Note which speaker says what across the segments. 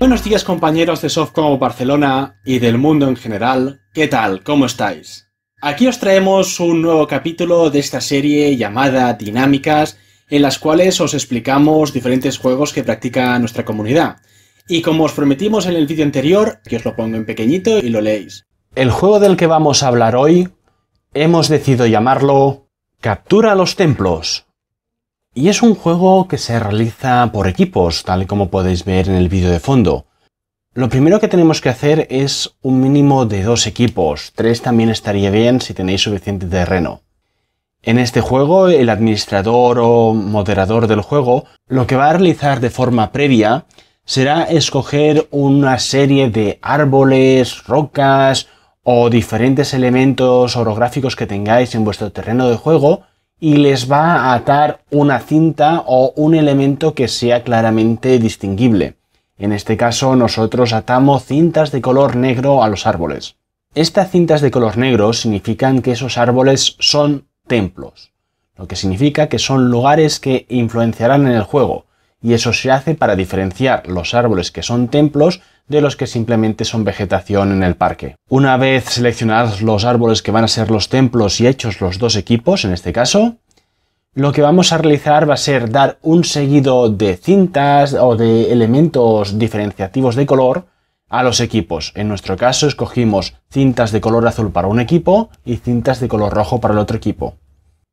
Speaker 1: Buenos días compañeros de Softcom Barcelona y del mundo en general, ¿qué tal? ¿Cómo estáis? Aquí os traemos un nuevo capítulo de esta serie llamada Dinámicas, en las cuales os explicamos diferentes juegos que practica nuestra comunidad. Y como os prometimos en el vídeo anterior, que os lo pongo en pequeñito y lo leéis.
Speaker 2: El juego del que vamos a hablar hoy hemos decidido llamarlo Captura los Templos. Y es un juego que se realiza por equipos, tal y como podéis ver en el vídeo de fondo. Lo primero que tenemos que hacer es un mínimo de dos equipos, tres también estaría bien si tenéis suficiente terreno. En este juego, el administrador o moderador del juego lo que va a realizar de forma previa será escoger una serie de árboles, rocas o diferentes elementos orográficos que tengáis en vuestro terreno de juego y les va a atar una cinta o un elemento que sea claramente distinguible. En este caso nosotros atamos cintas de color negro a los árboles. Estas cintas de color negro significan que esos árboles son templos, lo que significa que son lugares que influenciarán en el juego, y eso se hace para diferenciar los árboles que son templos de los que simplemente son vegetación en el parque. Una vez seleccionados los árboles que van a ser los templos y hechos los dos equipos, en este caso, lo que vamos a realizar va a ser dar un seguido de cintas o de elementos diferenciativos de color a los equipos. En nuestro caso escogimos cintas de color azul para un equipo y cintas de color rojo para el otro equipo.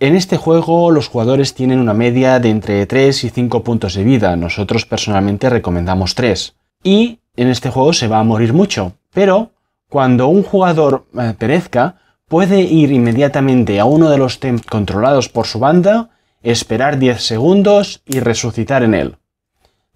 Speaker 2: En este juego los jugadores tienen una media de entre 3 y 5 puntos de vida, nosotros personalmente recomendamos 3. Y en este juego se va a morir mucho, pero cuando un jugador eh, perezca, puede ir inmediatamente a uno de los controlados por su banda, esperar 10 segundos y resucitar en él.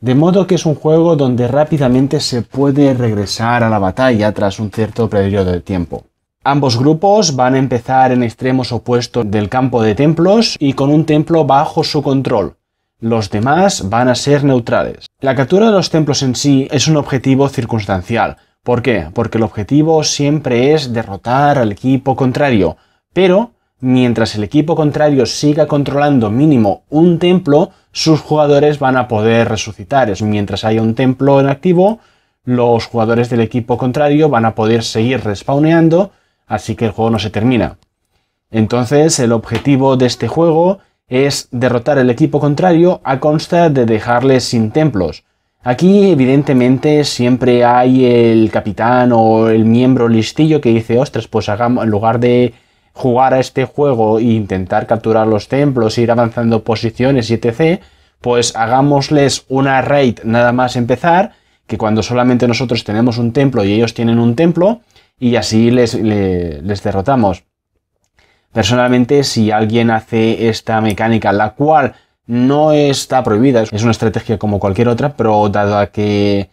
Speaker 2: De modo que es un juego donde rápidamente se puede regresar a la batalla tras un cierto periodo de tiempo. Ambos grupos van a empezar en extremos opuestos del campo de templos y con un templo bajo su control. Los demás van a ser neutrales. La captura de los templos en sí es un objetivo circunstancial. ¿Por qué? Porque el objetivo siempre es derrotar al equipo contrario, pero mientras el equipo contrario siga controlando mínimo un templo, sus jugadores van a poder resucitar. Mientras haya un templo en activo, los jugadores del equipo contrario van a poder seguir respawneando, así que el juego no se termina. Entonces, el objetivo de este juego es derrotar el equipo contrario a consta de dejarles sin templos. Aquí evidentemente siempre hay el capitán o el miembro listillo que dice, ostras, pues hagamos, en lugar de jugar a este juego e intentar capturar los templos, ir avanzando posiciones y etc., pues hagámosles una raid nada más empezar, que cuando solamente nosotros tenemos un templo y ellos tienen un templo, y así les, les derrotamos. Personalmente, si alguien hace esta mecánica, la cual no está prohibida, es una estrategia como cualquier otra, pero dado a que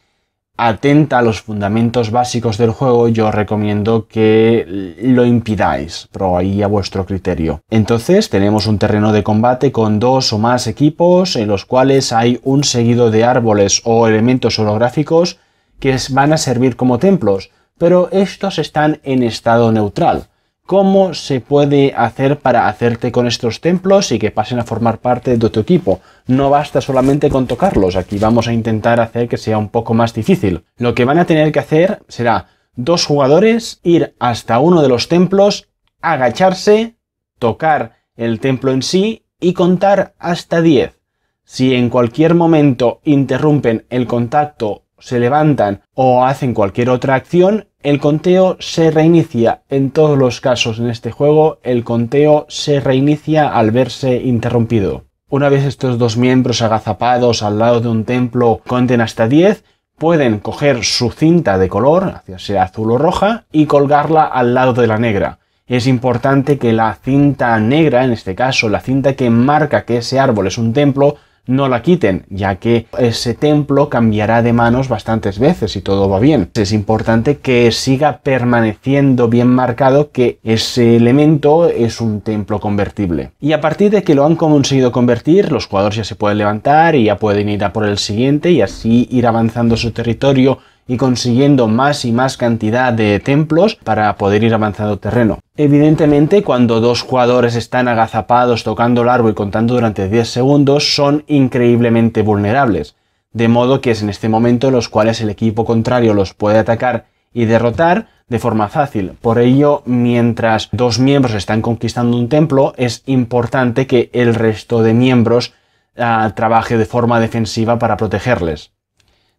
Speaker 2: atenta a los fundamentos básicos del juego, yo recomiendo que lo impidáis, pero ahí a vuestro criterio. Entonces tenemos un terreno de combate con dos o más equipos en los cuales hay un seguido de árboles o elementos holográficos que van a servir como templos, pero estos están en estado neutral cómo se puede hacer para hacerte con estos templos y que pasen a formar parte de tu equipo. No basta solamente con tocarlos, aquí vamos a intentar hacer que sea un poco más difícil. Lo que van a tener que hacer será dos jugadores ir hasta uno de los templos, agacharse, tocar el templo en sí y contar hasta 10. Si en cualquier momento interrumpen el contacto, se levantan o hacen cualquier otra acción, el conteo se reinicia. En todos los casos en este juego, el conteo se reinicia al verse interrumpido. Una vez estos dos miembros agazapados al lado de un templo conten hasta 10, pueden coger su cinta de color, sea azul o roja, y colgarla al lado de la negra. Es importante que la cinta negra, en este caso la cinta que marca que ese árbol es un templo, no la quiten, ya que ese templo cambiará de manos bastantes veces y todo va bien. Es importante que siga permaneciendo bien marcado que ese elemento es un templo convertible. Y a partir de que lo han conseguido convertir, los jugadores ya se pueden levantar y ya pueden ir a por el siguiente y así ir avanzando su territorio y consiguiendo más y más cantidad de templos para poder ir avanzando terreno. Evidentemente, cuando dos jugadores están agazapados tocando árbol y contando durante 10 segundos, son increíblemente vulnerables, de modo que es en este momento en los cuales el equipo contrario los puede atacar y derrotar de forma fácil. Por ello, mientras dos miembros están conquistando un templo, es importante que el resto de miembros ah, trabaje de forma defensiva para protegerles.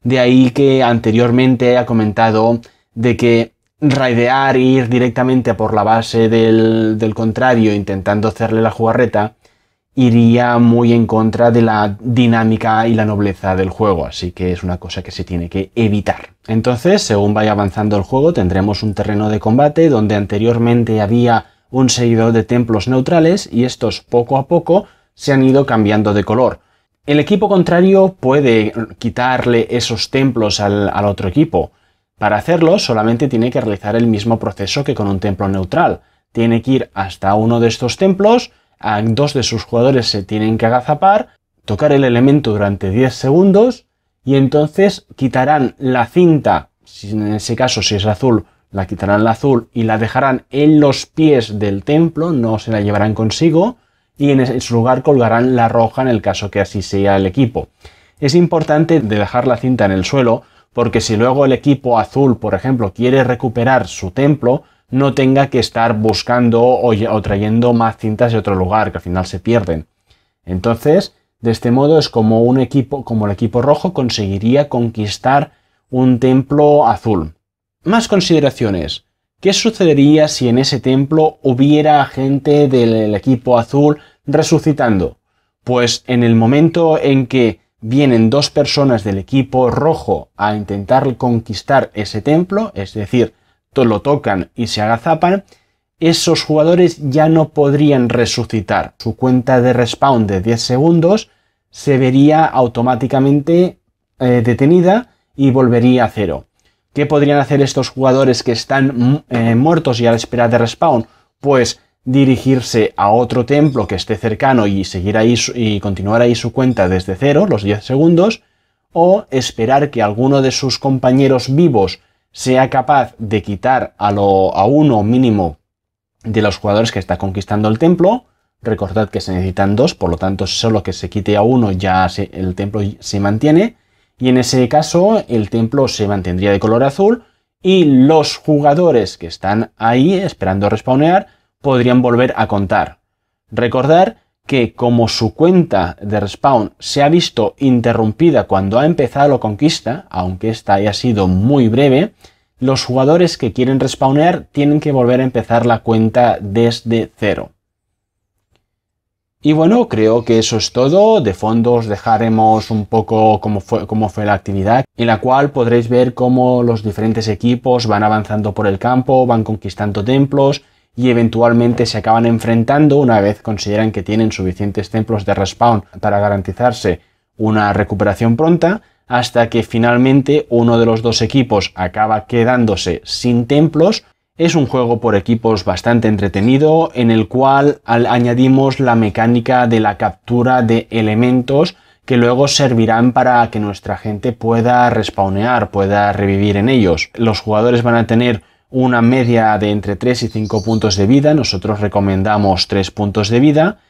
Speaker 2: De ahí que anteriormente ha comentado de que raidear e ir directamente por la base del, del contrario intentando hacerle la jugarreta iría muy en contra de la dinámica y la nobleza del juego, así que es una cosa que se tiene que evitar. Entonces, según vaya avanzando el juego, tendremos un terreno de combate donde anteriormente había un seguidor de templos neutrales y estos poco a poco se han ido cambiando de color. El equipo contrario puede quitarle esos templos al, otro equipo. Para hacerlo solamente tiene que realizar el mismo proceso que con un templo neutral. Tiene que ir hasta uno de estos templos, a dos de sus jugadores se tienen que agazapar, tocar el elemento durante 10 segundos y entonces quitarán la cinta, en ese caso si es azul, la quitarán la azul y la dejarán en los pies del templo, no se la llevarán consigo y en su lugar colgarán la roja en el caso que así sea el equipo. Es importante dejar la cinta en el suelo porque si luego el equipo azul, por ejemplo, quiere recuperar su templo, no tenga que estar buscando o, trayendo más cintas de otro lugar, que al final se pierden. Entonces, de este modo es como un equipo, como el equipo rojo conseguiría conquistar un templo azul. Más consideraciones. ¿Qué sucedería si en ese templo hubiera gente del equipo azul resucitando? Pues en el momento en que vienen dos personas del equipo rojo a intentar conquistar ese templo, es decir, lo tocan y se agazapan, esos jugadores ya no podrían resucitar. Su cuenta de respawn de 10 segundos se vería automáticamente eh, detenida y volvería a cero. ¿Qué podrían hacer estos jugadores que están mm, eh, muertos y a la espera de respawn? Pues dirigirse a otro templo que esté cercano y seguir ahí y continuar ahí su cuenta desde cero, los 10 segundos, o esperar que alguno de sus compañeros vivos sea capaz de quitar a, lo, a uno mínimo de los jugadores que está conquistando el templo. Recordad que se necesitan dos, por lo tanto, solo que se quite a uno ya el templo se mantiene. Y en ese caso, el templo se mantendría de color azul y los jugadores que están ahí esperando respawnear podrían volver a contar. Recordar que como su cuenta de respawn se ha visto interrumpida cuando ha empezado la conquista, aunque esta haya sido muy breve, los jugadores que quieren respawnear tienen que volver a empezar la cuenta desde cero. Y bueno, creo que eso es todo. De fondo os dejaremos un poco cómo fue, cómo fue la actividad, en la cual podréis ver cómo los diferentes equipos van avanzando por el campo, van conquistando templos, y eventualmente se acaban enfrentando una vez consideran que tienen suficientes templos de respawn para garantizarse una recuperación pronta, hasta que finalmente uno de los dos equipos acaba quedándose sin templos. Es un juego por equipos bastante entretenido en el cual añadimos la mecánica de la captura de elementos que luego servirán para que nuestra gente pueda respawnear, pueda revivir en ellos. Los jugadores van a tener una media de entre 3 y 5 puntos de vida, nosotros recomendamos 3 puntos de vida,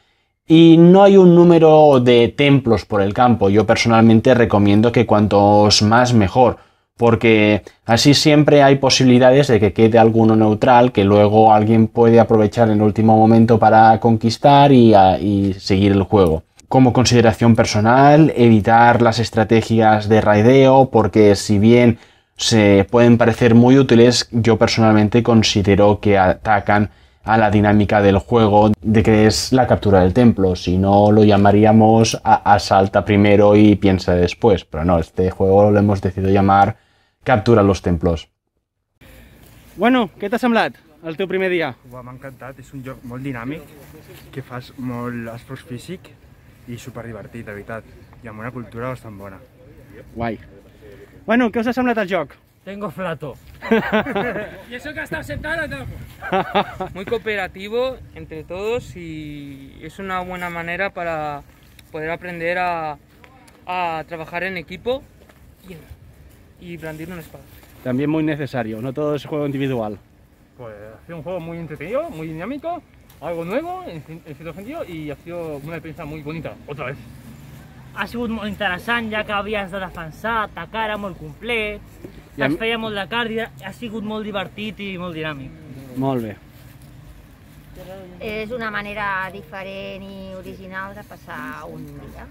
Speaker 2: y no hay un número de templos por el campo, yo personalmente recomiendo que cuantos más mejor, porque así siempre hay posibilidades de que quede alguno neutral que luego alguien puede aprovechar en el último momento para conquistar y, y seguir el juego como consideración personal, evitar las estrategias de raideo, porque si bien se pueden parecer muy útiles, yo personalmente considero que atacan a la dinámica del juego de que es la captura del templo. Si no, lo llamaríamos asalta primero y piensa después. Pero no, este juego lo hemos decidido llamar captura los templos.
Speaker 1: Bueno, ¿qué te ha semblat el teu primer dia?
Speaker 3: M'ha encantat, és un joc molt dinàmic, que fas molt esforç físic i superdivertit, de veritat, i amb una cultura bastant bona.
Speaker 1: Guai. Bueno, ¿qué os ha semblat el joc?
Speaker 4: Tengo flato. y eso que ha estado sentado todo. Muy cooperativo entre todos y es una buena manera para poder aprender a, a trabajar en equipo y brandir una espada.
Speaker 2: También muy necesario, no todo es juego individual.
Speaker 5: Pues ha sido un juego muy entretenido, muy dinámico, algo nuevo en, en cierto sentido y ha sido una experiencia muy bonita, otra vez.
Speaker 6: ha sigut molt interessant, ja que havies de defensar, atacar, era molt complet,
Speaker 2: I mi-
Speaker 6: feia molt de càrdia, ha sigut molt divertit i molt dinàmic.
Speaker 2: Molt bé.
Speaker 7: És una manera diferent i original de passar un dia.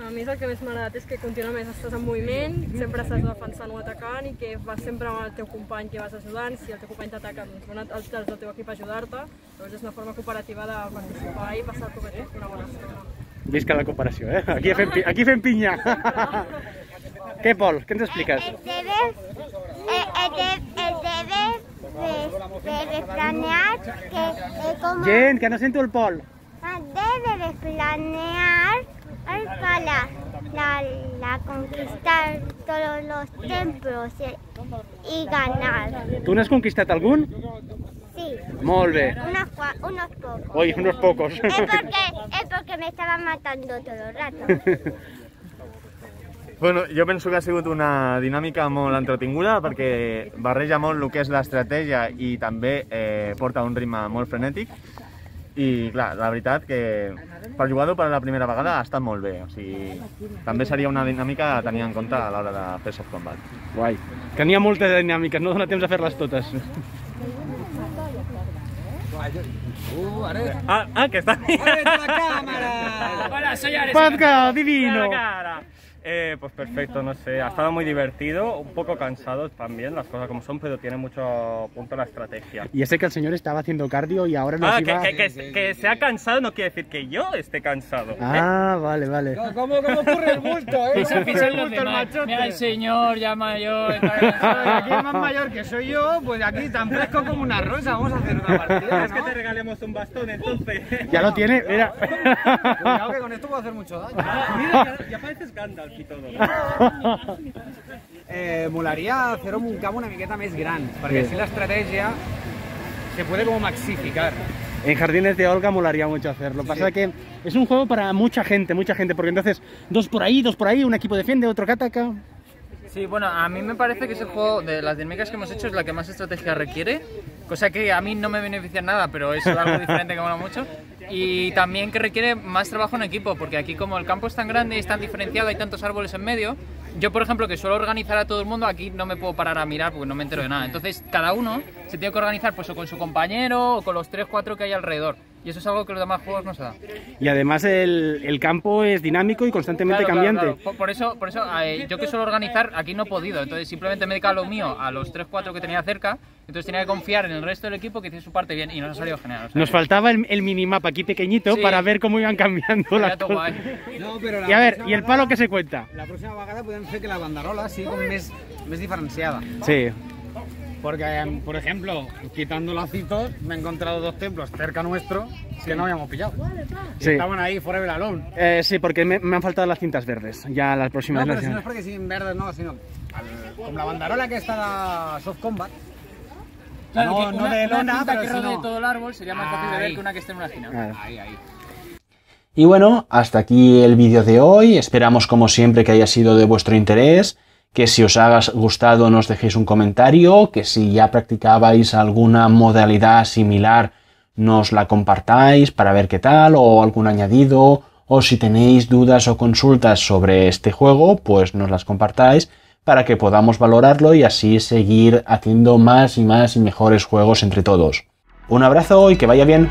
Speaker 8: A mi el que més m'ha agradat és que contínuament estàs en moviment, sempre estàs defensant o atacant i que vas sempre amb el teu company que vas ajudant. Si el teu company t'ataca, doncs van els del teu equip a ajudar-te. Llavors és una forma cooperativa de participar i passar com una bona estona.
Speaker 2: Visca la cooperació, eh? Aquí fem, aquí fem pinya. Què, Pol? Què ens expliques?
Speaker 9: El deber, el, el de- el planear que eh, como
Speaker 2: Gent, que no sento el Pol.
Speaker 9: debe de planear para la, la conquistar todos los templos y ganar.
Speaker 2: Tu n'has conquistat algun?
Speaker 9: Sí,
Speaker 2: Molt bé.
Speaker 9: unos, unos pocos.
Speaker 2: Oi, unos pocos.
Speaker 9: Es porque, es porque me estaban matando todo el rato.
Speaker 10: Bueno, jo penso que ha sigut una dinàmica molt entretinguda perquè barreja molt el que és l'estratègia i també eh, porta un ritme molt frenètic i clar, la veritat que per jugar-ho per la primera vegada ha estat molt bé, o sigui, també seria una dinàmica a tenir en compte a l'hora de fer soft combat.
Speaker 2: Guai. Que n'hi ha moltes dinàmiques, no dona temps a fer-les totes.
Speaker 5: Ah, ah, que está
Speaker 4: Hola, soy Ares.
Speaker 2: Pazca, divino.
Speaker 5: Eh, pues perfecto, no sé, ha estado muy divertido, un poco cansado también, las cosas como son, pero tiene mucho punto la estrategia.
Speaker 2: Y sé que el señor estaba haciendo cardio y ahora nos
Speaker 5: Ah, que,
Speaker 2: iba...
Speaker 5: que, que, que se ha cansado no quiere decir que yo esté cansado. ¿eh?
Speaker 2: Ah, vale, vale.
Speaker 3: ¿Cómo, cómo ocurre el bulto, eh?
Speaker 4: Piensa, piensa en los demás. Mira el señor ya mayor. está
Speaker 3: Aquí es más mayor que soy yo, pues aquí tan fresco como una rosa. Vamos a hacer una partida,
Speaker 5: ¿Quieres que
Speaker 3: ¿no?
Speaker 5: te regalemos un bastón entonces?
Speaker 2: Ya lo tiene, mira.
Speaker 3: Cuidado que con esto puedo hacer mucho daño.
Speaker 5: Mira, ya, ya pareces Gandalf y todo.
Speaker 3: Eh, molaria fer-ho amb un camp una miqueta més gran, perquè així l'estratègia se puede como maxificar.
Speaker 2: En Jardines de Olga molaría mucho hacerlo. Pasa que es un juego para mucha gente, mucha gente, porque entonces dos por ahí, dos por ahí, un equipo defiende, otro que ataca.
Speaker 4: Sí, bueno, a mí me parece que ese juego de las dinámicas que hemos hecho es la que más estrategia requiere, cosa que a mí no me beneficia en nada, pero es algo diferente que mola mucho. Y también que requiere más trabajo en equipo, porque aquí como el campo es tan grande y es tan diferenciado, hay tantos árboles en medio, yo por ejemplo que suelo organizar a todo el mundo, aquí no me puedo parar a mirar porque no me entero de nada. Entonces cada uno se tiene que organizar pues o con su compañero o con los 3-4 que hay alrededor. Y eso es algo que los demás juegos no se dan.
Speaker 2: Y además el, el campo es dinámico y constantemente
Speaker 4: Claro, claro,
Speaker 2: cambiante.
Speaker 4: claro. Por, por eso, por eso eh, yo que suelo organizar, aquí no he podido. Entonces simplemente me he dedicado a lo mío, a los 3-4 que tenía cerca. Entonces tenía que confiar en el resto del equipo que hizo su parte bien y nos ha salido genial. o sea
Speaker 2: Nos faltaba el, el minimapa aquí pequeñito
Speaker 4: Sí.
Speaker 2: para ver cómo iban cambiando las cosas.
Speaker 3: No, però
Speaker 2: Y a ver, ¿y el palo que se cuenta?
Speaker 3: La pròxima vegada podem fer que la banderola sigui com més, més diferenciada.
Speaker 2: Sí.
Speaker 3: Porque, em, por ejemplo, quitando lacitos, me he encontrado dos templos cerca nuestro que no habíamos pillado.
Speaker 2: Sí.
Speaker 3: Estaban ahí forever alone.
Speaker 2: Eh, sí, porque me, me han faltado las cintas verdes. Ya las
Speaker 3: No,
Speaker 2: próximas
Speaker 3: però si no és perquè siguin verdes, no, sinó el, com la banderola aquesta de Soft Combat.
Speaker 4: Claro,
Speaker 3: no,
Speaker 4: que
Speaker 3: no
Speaker 4: una-
Speaker 3: de
Speaker 4: una
Speaker 3: lona,
Speaker 4: cinta
Speaker 3: pero
Speaker 4: que rodee
Speaker 3: no.
Speaker 4: todo el árbol sería más fácil de ver que una que esté en una esquina.
Speaker 2: Claro.
Speaker 3: Ahí, ahí.
Speaker 2: Y bueno, hasta aquí el vídeo de hoy. Esperamos como siempre que haya sido de vuestro interés. Que si os ha gustado nos dejéis un comentario. Que si ya practicabais alguna modalidad similar nos la compartáis para ver qué tal o algún añadido. O si tenéis dudas o consultas sobre este juego, pues nos las compartáis para que podamos valorarlo y así seguir haciendo más y más y mejores juegos entre todos. Un abrazo y que vaya bien.